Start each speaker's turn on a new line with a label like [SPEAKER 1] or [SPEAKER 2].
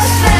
[SPEAKER 1] just